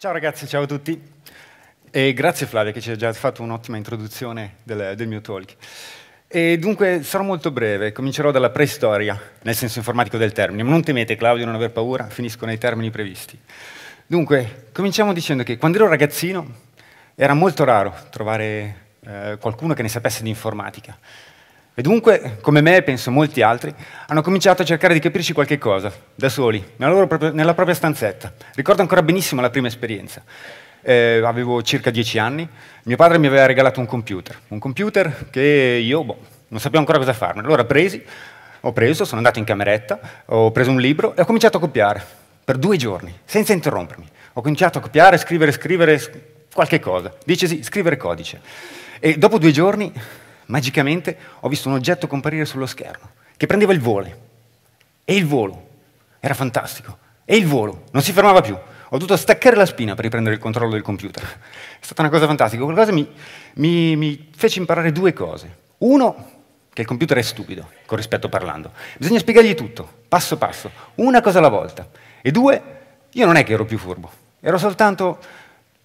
Ciao ragazzi, ciao a tutti. E grazie Flavia che ci ha già fatto un'ottima introduzione del, del, mio talk. E dunque sarò molto breve, comincerò dalla preistoria, nel senso informatico del termine. Ma non temete Claudio, non aver paura, finisco nei termini previsti. Dunque, cominciamo dicendo che quando ero ragazzino era molto raro trovare eh, qualcuno che ne sapesse di informatica. E dunque, come me e penso molti altri, hanno cominciato a cercare di capirci qualche cosa, da soli, nella, propria, nella propria stanzetta. Ricordo ancora benissimo la prima esperienza. Eh, avevo circa dieci anni, mio padre mi aveva regalato un computer, un computer che io boh, non sapevo ancora cosa farne. Allora presi, ho preso, sono andato in cameretta, ho preso un libro e ho cominciato a copiare, per due giorni, senza interrompermi. Ho cominciato a copiare, scrivere, scrivere qualche cosa, dice sì, scrivere codice. E dopo due giorni magicamente ho visto un oggetto comparire sullo schermo che prendeva il volo. E il volo. Era fantastico. E il volo. Non si fermava più. Ho dovuto staccare la spina per riprendere il controllo del computer. È stata una cosa fantastica. Quella mi, mi, mi fece imparare due cose. Uno, che il computer è stupido, con rispetto parlando. Bisogna spiegargli tutto, passo passo, una cosa alla volta. E due, io non è che ero più furbo. Ero soltanto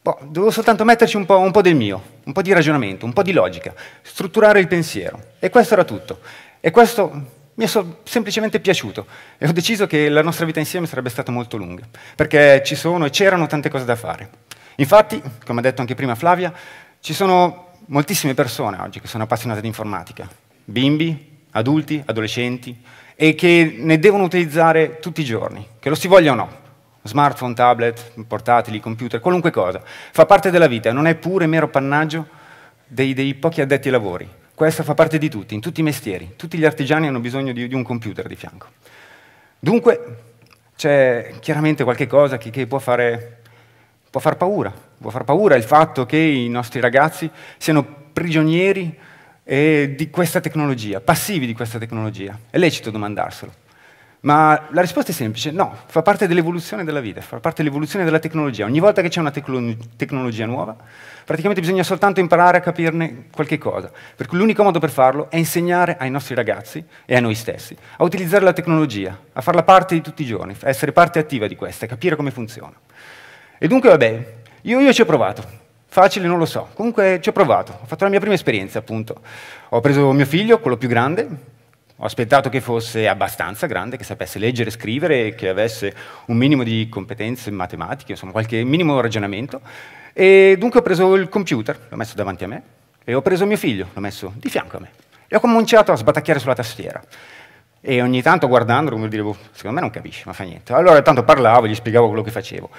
Boh, dovevo soltanto metterci un po', un po', del mio, un po' di ragionamento, un po' di logica, strutturare il pensiero. E questo era tutto. E questo mi è semplicemente piaciuto e ho deciso che la nostra vita insieme sarebbe stata molto lunga, perché ci sono e c'erano tante cose da fare. Infatti, come ha detto anche prima Flavia, ci sono moltissime persone oggi che sono appassionate di informatica, bimbi, adulti, adolescenti, e che ne devono utilizzare tutti i giorni, che lo si voglia o no smartphone, tablet, portatili, computer, qualunque cosa. Fa parte della vita, non è pure mero pannaggio dei, dei, pochi addetti ai lavori. Questo fa parte di tutti, in tutti i mestieri. Tutti gli artigiani hanno bisogno di, di un computer di fianco. Dunque, c'è chiaramente qualche cosa che, che può, fare, può far paura. Può far paura il fatto che i nostri ragazzi siano prigionieri eh, di questa tecnologia, passivi di questa tecnologia. È lecito domandarselo. Ma la risposta è semplice, no, fa parte dell'evoluzione della vita, fa parte dell'evoluzione della tecnologia. Ogni volta che c'è una tecno tecnologia nuova, praticamente bisogna soltanto imparare a capirne qualche cosa. Per cui l'unico modo per farlo è insegnare ai nostri ragazzi e a noi stessi a utilizzare la tecnologia, a farla parte di tutti i giorni, a essere parte attiva di questa, a capire come funziona. E dunque, vabbè, io, io ci ho provato. Facile non lo so, comunque ci ho provato, ho fatto la mia prima esperienza appunto. Ho preso mio figlio, quello più grande, ho aspettato che fosse abbastanza grande, che sapesse leggere e scrivere, che avesse un minimo di competenze matematiche, insomma qualche minimo ragionamento. E dunque ho preso il computer, l'ho messo davanti a me, e ho preso mio figlio, l'ho messo di fianco a me. E ho cominciato a sbatacchiare sulla tastiera. E ogni tanto guardandolo mi dicevo, secondo me non capisce, ma fa niente. Allora tanto parlavo, gli spiegavo quello che facevo.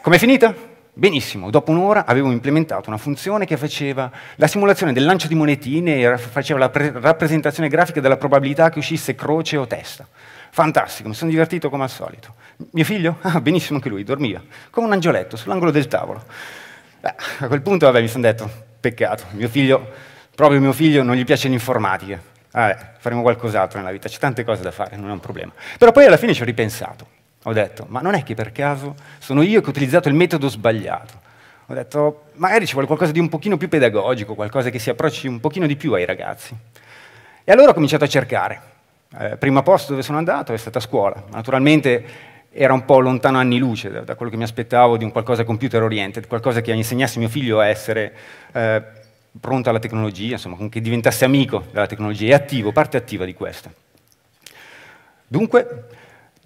Com'è finita? Benissimo, dopo un'ora avevo implementato una funzione che faceva la simulazione del lancio di monetine e faceva la rappresentazione grafica della probabilità che uscisse croce o testa. Fantastico, mi sono divertito come al solito. Mio figlio? Ah, benissimo anche lui, dormiva, come un angioletto sull'angolo del tavolo. Beh, a quel punto vabbè, mi sono detto, peccato, mio figlio, proprio mio figlio non gli piace l'informatica. Vabbè, faremo qualcos'altro nella vita, c'è tante cose da fare, non è un problema. Però poi alla fine ci ho ripensato ho detto, ma non è che per caso sono io che ho utilizzato il metodo sbagliato. Ho detto, magari ci vuole qualcosa di un pochino più pedagogico, qualcosa che si approcci un pochino di più ai ragazzi. E allora ho cominciato a cercare. Eh, primo posto dove sono andato è stata scuola. Naturalmente era un po' lontano anni luce da, da quello che mi aspettavo di un qualcosa computer oriented, qualcosa che insegnasse mio figlio a essere eh, pronto alla tecnologia, insomma, che diventasse amico della tecnologia e attivo, parte attiva di questa. Dunque,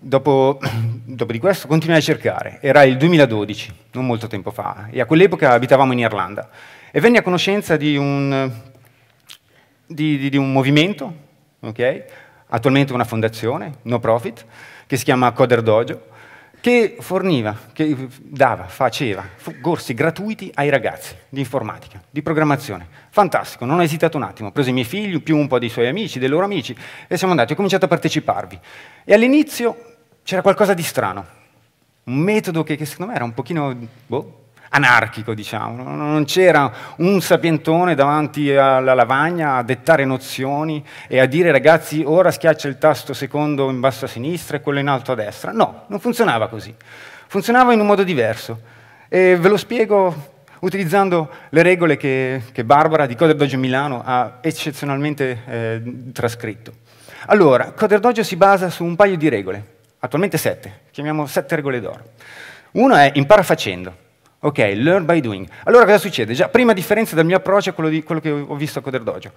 Dopo, dopo, di questo continuai a cercare. Era il 2012, non molto tempo fa, e a quell'epoca abitavamo in Irlanda. E venni a conoscenza di un, di, di, di un movimento, okay? attualmente una fondazione, no profit, che si chiama Coder Dojo, che forniva, che dava, faceva corsi gratuiti ai ragazzi di informatica, di programmazione. Fantastico, non ho esitato un attimo, ho preso i miei figli, più un po' dei suoi amici, dei loro amici, e siamo andati, ho cominciato a parteciparvi. E all'inizio c'era qualcosa di strano, un metodo che, che secondo me era un pochino boh, anarchico, diciamo. Non c'era un sapientone davanti alla lavagna a dettare nozioni e a dire ragazzi ora schiaccia il tasto secondo in basso a sinistra e quello in alto a destra. No, non funzionava così. Funzionava in un modo diverso. E ve lo spiego utilizzando le regole che, che Barbara di Coder Dojo Milano ha eccezionalmente eh, trascritto. Allora, Coder Dojo si basa su un paio di regole attualmente sette, chiamiamo sette regole d'oro. Uno è impara facendo. Ok, learn by doing. Allora cosa succede? Già, prima differenza dal mio approccio a quello, di, quello che ho visto a Coder Dojo.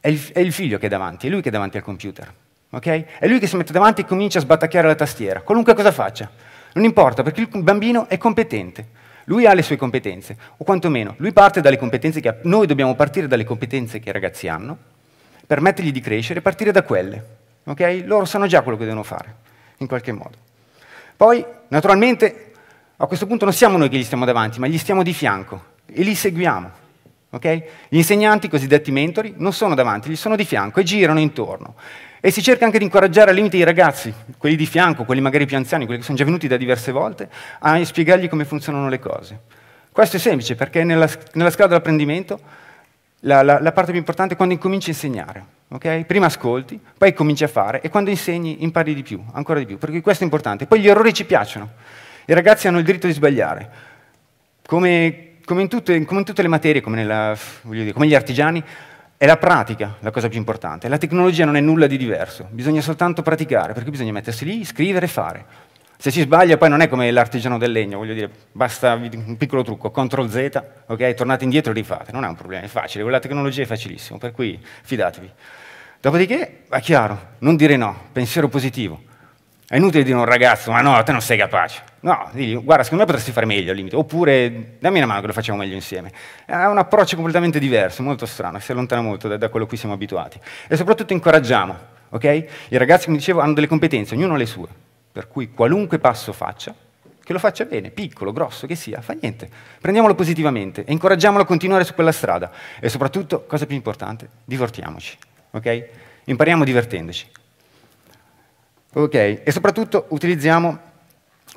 È il, è il, figlio che è davanti, è lui che è davanti al computer. Okay? È lui che si mette davanti e comincia a sbattacchiare la tastiera, qualunque cosa faccia. Non importa, perché il bambino è competente. Lui ha le sue competenze, o quantomeno, lui parte dalle competenze che ha. Noi dobbiamo partire dalle competenze che i ragazzi hanno, permettergli di crescere e partire da quelle. Okay? Loro sanno già quello che devono fare, in qualche modo. Poi, naturalmente, a questo punto non siamo noi che gli stiamo davanti, ma gli stiamo di fianco e li seguiamo. Okay? Gli insegnanti, i cosiddetti mentori, non sono davanti, gli sono di fianco e girano intorno. E si cerca anche di incoraggiare al limite i ragazzi, quelli di fianco, quelli magari più anziani, quelli che sono già venuti da diverse volte, a spiegargli come funzionano le cose. Questo è semplice, perché nella, nella scala dell'apprendimento la, la, la, parte più importante è quando incominci a insegnare. Okay? Prima ascolti, poi cominci a fare e quando insegni impari di più, ancora di più, perché questo è importante. Poi gli errori ci piacciono. I ragazzi hanno il diritto di sbagliare. Come, come, in, tutte, come in, tutte, le materie, come, nella, dire, come gli artigiani, è la pratica la cosa più importante. La tecnologia non è nulla di diverso, bisogna soltanto praticare, perché bisogna mettersi lì, scrivere e fare. Se si sbaglia poi non è come l'artigiano del legno, voglio dire, basta un piccolo trucco, CTRL Z, ok, tornate indietro e rifate, non è un problema, è facile, con la tecnologia è facilissimo, per cui fidatevi. Dopodiché, è chiaro, non dire no, pensiero positivo. È inutile dire a un ragazzo, ma no, te non sei capace. No, digli, guarda, secondo me potresti fare meglio al limite, oppure dammi una mano che lo facciamo meglio insieme. È un approccio completamente diverso, molto strano, si allontana molto da, da quello a cui siamo abituati. E soprattutto incoraggiamo, ok? I ragazzi, come dicevo, hanno delle competenze, ognuno ha le sue, per cui qualunque passo faccia, che lo faccia bene, piccolo, grosso, che sia, fa niente. Prendiamolo positivamente e incoraggiamolo a continuare su quella strada. E soprattutto, cosa più importante, divertiamoci, ok? Impariamo divertendoci. Ok, e soprattutto utilizziamo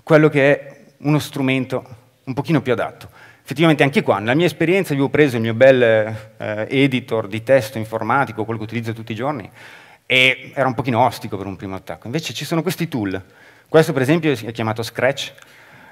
quello che è uno strumento un pochino più adatto. Effettivamente anche qua, nella mia esperienza, io ho preso il mio bel eh, editor di testo informatico, quello che utilizzo tutti i giorni, e era un pochino ostico per un primo attacco. Invece ci sono questi tool. Questo per esempio è chiamato Scratch,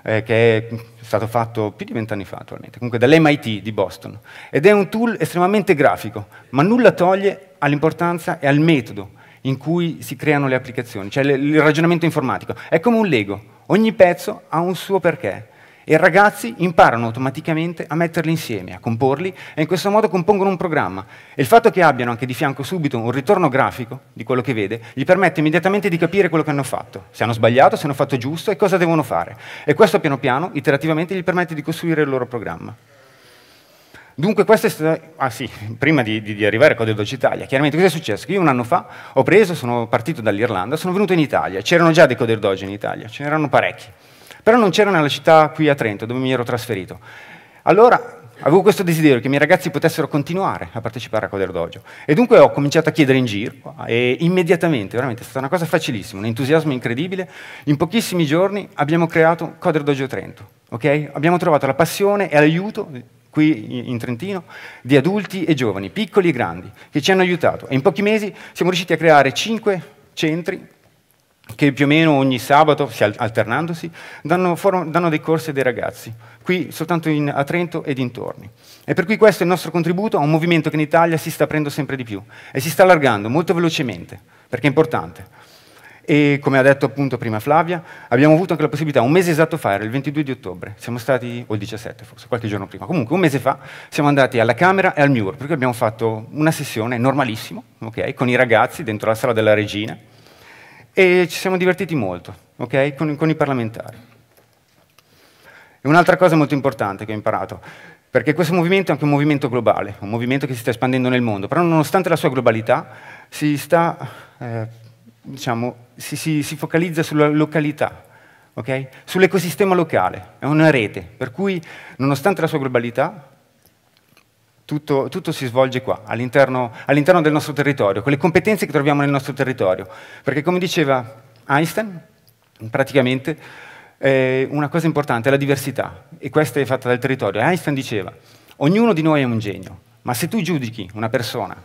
eh, che è stato fatto più di vent'anni fa attualmente, comunque dall'MIT di Boston. Ed è un tool estremamente grafico, ma nulla toglie all'importanza e al metodo in cui si creano le applicazioni, cioè il ragionamento informatico. È come un Lego, ogni pezzo ha un suo perché e i ragazzi imparano automaticamente a metterli insieme, a comporli e in questo modo compongono un programma. E il fatto che abbiano anche di fianco subito un ritorno grafico di quello che vede, gli permette immediatamente di capire quello che hanno fatto, se hanno sbagliato, se hanno fatto giusto e cosa devono fare. E questo piano piano, iterativamente, gli permette di costruire il loro programma. Dunque questo è stato, ah sì, prima di, di, arrivare a Codedoc Italia, chiaramente cosa è successo? Che io un anno fa ho preso, sono partito dall'Irlanda, sono venuto in Italia, c'erano già dei Doge in Italia, ce n'erano parecchi, però non c'era nella città qui a Trento dove mi ero trasferito. Allora avevo questo desiderio che i miei ragazzi potessero continuare a partecipare a Coder Dojo e dunque ho cominciato a chiedere in giro e immediatamente, veramente è stata una cosa facilissima, un entusiasmo incredibile, in pochissimi giorni abbiamo creato Coder Dojo Trento, okay? abbiamo trovato la passione e l'aiuto qui in Trentino, di adulti e giovani, piccoli e grandi, che ci hanno aiutato. E in pochi mesi siamo riusciti a creare cinque centri che più o meno ogni sabato, alternandosi, danno, danno dei corsi ai ragazzi, qui soltanto in, a Trento e dintorni. E per cui questo è il nostro contributo a un movimento che in Italia si sta aprendo sempre di più e si sta allargando molto velocemente, perché è importante. E come ha detto appunto prima Flavia, abbiamo avuto anche la possibilità, un mese esatto fa, era il 22 di ottobre, siamo stati, o il 17 forse, qualche giorno prima, comunque un mese fa, siamo andati alla Camera e al MUR, perché abbiamo fatto una sessione normalissimo, okay, con i ragazzi dentro la sala della regina, e ci siamo divertiti molto, okay, con, con i parlamentari. E un'altra cosa molto importante che ho imparato, perché questo movimento è anche un movimento globale, un movimento che si sta espandendo nel mondo, però nonostante la sua globalità si sta... Eh, diciamo, si, si, si, focalizza sulla località, okay? sull'ecosistema locale, è una rete, per cui nonostante la sua globalità, tutto, tutto si svolge qua, all'interno, all'interno del nostro territorio, con le competenze che troviamo nel nostro territorio. Perché come diceva Einstein, praticamente eh, una cosa importante è la diversità, e questa è fatta dal territorio. Einstein diceva, ognuno di noi è un genio, ma se tu giudichi una persona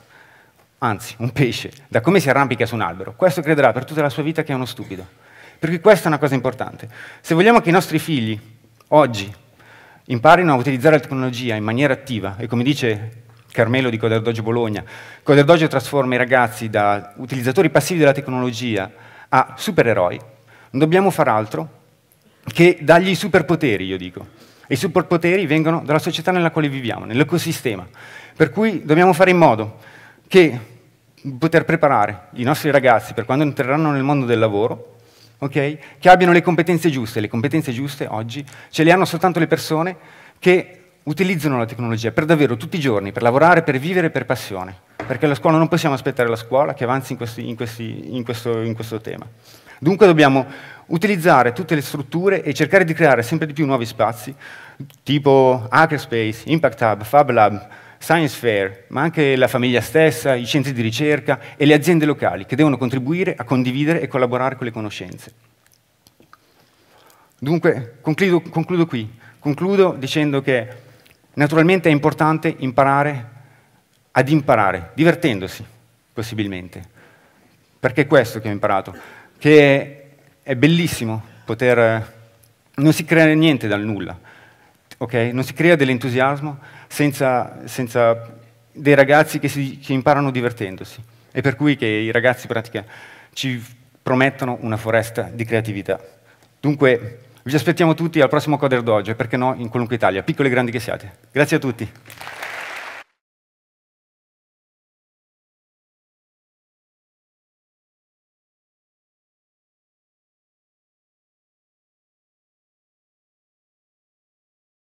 anzi un pesce, da come si arrampica su un albero, questo crederà per tutta la sua vita che è uno stupido. Perché questa è una cosa importante. Se vogliamo che i nostri figli, oggi, imparino a utilizzare la tecnologia in maniera attiva, e come dice Carmelo di Coder Dojo Bologna, Coder Dojo trasforma i ragazzi da utilizzatori passivi della tecnologia a supereroi, non dobbiamo far altro che dargli i superpoteri, io dico. E i superpoteri vengono dalla società nella quale viviamo, nell'ecosistema. Per cui dobbiamo fare in modo che poter preparare i nostri ragazzi per quando entreranno nel mondo del lavoro, okay, che abbiano le competenze giuste. Le competenze giuste oggi ce le hanno soltanto le persone che utilizzano la tecnologia per davvero tutti i giorni, per lavorare, per vivere, per passione. Perché la scuola non possiamo aspettare la scuola che avanzi in, questi, in, questi, in, questo, in questo tema. Dunque dobbiamo utilizzare tutte le strutture e cercare di creare sempre di più nuovi spazi, tipo Hackerspace, Impact Hub, Fab Lab, Science Fair, ma anche la famiglia stessa, i centri di ricerca e le aziende locali che devono contribuire a condividere e collaborare con le conoscenze. Dunque, concludo, concludo qui. Concludo dicendo che naturalmente è importante imparare ad imparare, divertendosi, possibilmente. Perché è questo che ho imparato, che è bellissimo poter... Non si crea niente dal nulla, ok? Non si crea dell'entusiasmo senza, senza, dei ragazzi che, si, che imparano divertendosi. È per cui che i ragazzi pratica, ci promettono una foresta di creatività. Dunque, vi aspettiamo tutti al prossimo Coder Dojo, perché no, in qualunque Italia, piccoli e grandi che siate. Grazie a tutti.